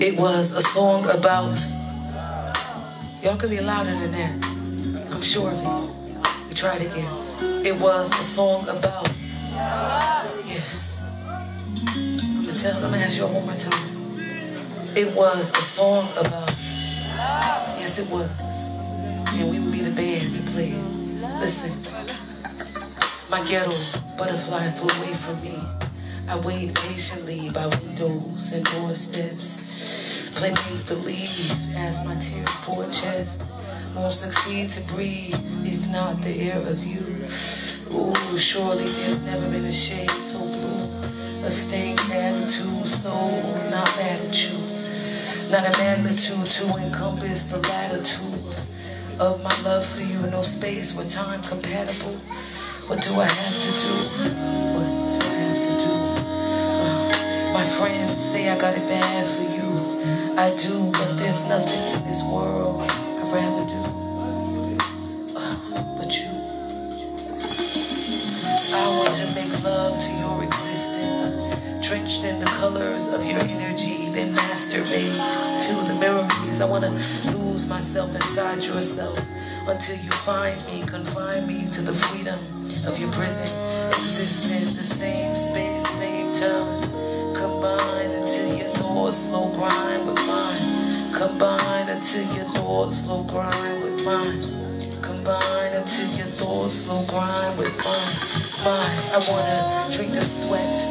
It was a song about. Y'all can be louder than that. I'm sure of it. We tried again. It was a song about. Yes. I'm gonna tell. I'm gonna ask y'all one more time. It was a song about. Yes, it was. And we would be the band to play it. Listen. My ghetto butterfly flew away from me. I wait patiently by windows and doorsteps. Play make believe as my pour chest. Won't succeed to breathe if not the air of you. Ooh, surely there's never been a shade so blue. A stained attitude, so not at. Not a magnitude to encompass the latitude of my love for you. No space or time compatible. What do I have to do? Friends say I got it bad for you. I do, but there's nothing in this world I'd rather do. Uh, but you. I want to make love to your existence, drenched in the colors of your energy, then masturbate to the memories. I want to lose myself inside yourself until you find me, confine me to the freedom of your prison. Exist in the same slow grind with mine. Combine until your thoughts slow grind with mine. Combine until your thoughts slow grind with mine. Mine. I wanna drink the sweat.